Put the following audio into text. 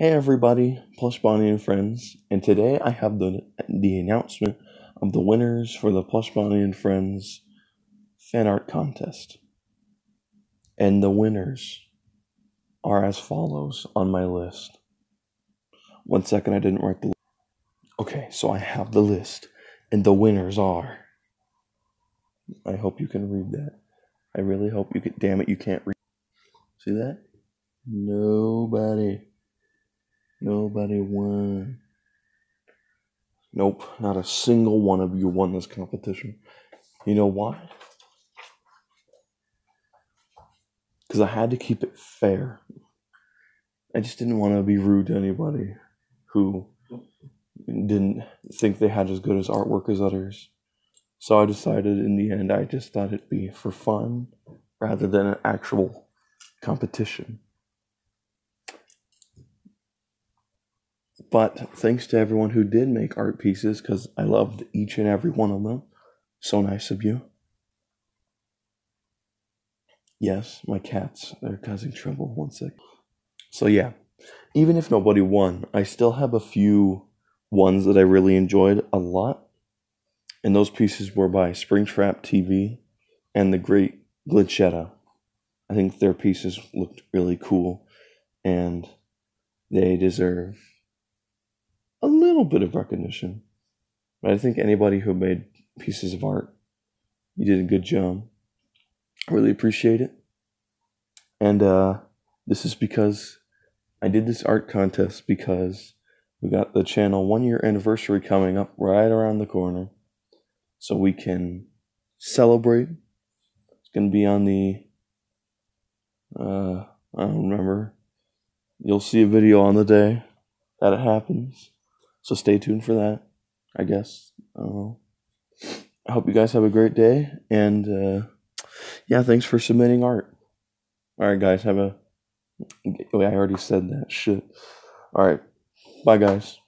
Hey everybody, Plush Bonnie and friends, and today I have the the announcement of the winners for the Plush Bonnie and Friends fan art contest. And the winners are as follows on my list. One second, I didn't write the Okay, so I have the list, and the winners are. I hope you can read that. I really hope you can. Damn it, you can't read. See that? Nobody. Nobody won. Nope, not a single one of you won this competition. You know why? Because I had to keep it fair. I just didn't want to be rude to anybody who didn't think they had as good as artwork as others. So I decided in the end, I just thought it'd be for fun rather than an actual competition. But thanks to everyone who did make art pieces because I loved each and every one of them. So nice of you. Yes, my cats, they're causing trouble. One sec. So, yeah, even if nobody won, I still have a few ones that I really enjoyed a lot. And those pieces were by Springtrap TV and the great Glitchetta. I think their pieces looked really cool and they deserve little bit of recognition. But I think anybody who made pieces of art, you did a good job. I really appreciate it. And uh, this is because I did this art contest because we got the channel one year anniversary coming up right around the corner. So we can celebrate. It's going to be on the, uh, I don't remember. You'll see a video on the day that it happens. So stay tuned for that, I guess. I I hope you guys have a great day. And uh, yeah, thanks for submitting art. All right, guys, have a. Wait, I already said that. Shit. All right. Bye, guys.